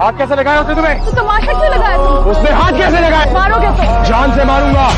हाथ कैसे लगाया उसने तुम्हें? तो तमाशा क्यों लगाया उसने हाथ कैसे लगाया मारोगे तो? जान से मारूँगा।